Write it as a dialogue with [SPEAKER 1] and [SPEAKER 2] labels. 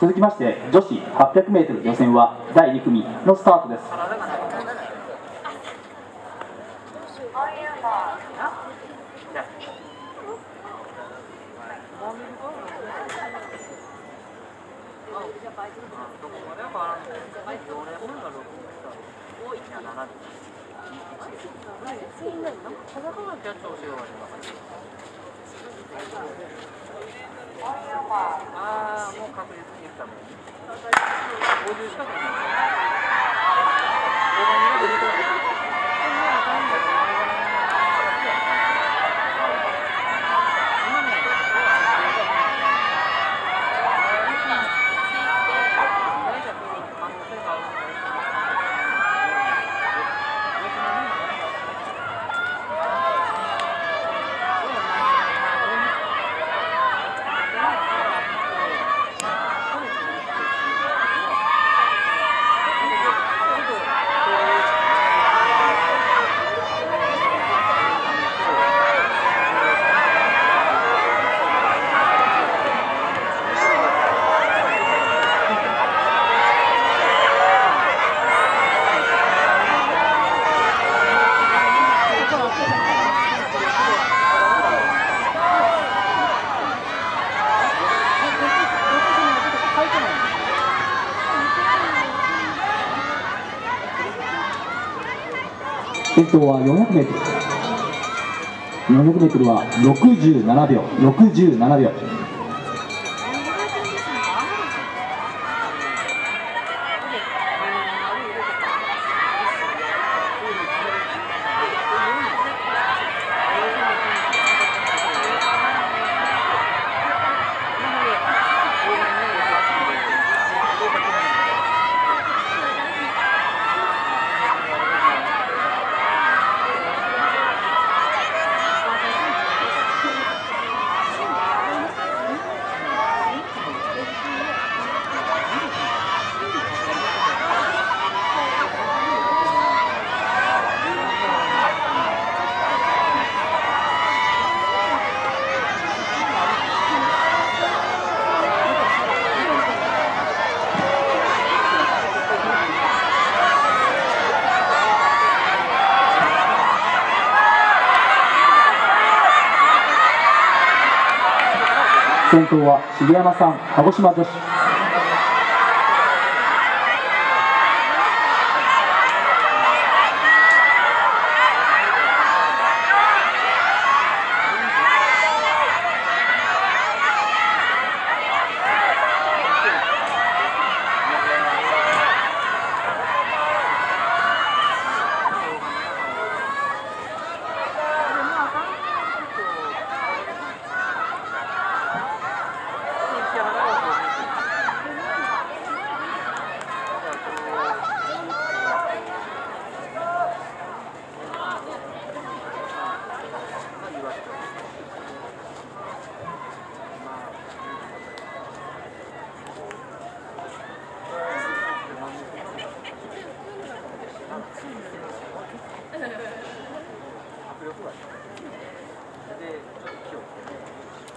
[SPEAKER 1] 続きまして女子 800m 予選は第2組のスタートです。
[SPEAKER 2] ああ、もう確実に行ったもん。
[SPEAKER 1] 先頭は 400m 400m は67秒67秒。先頭は渋山さん鹿児島女子。
[SPEAKER 2] 力がある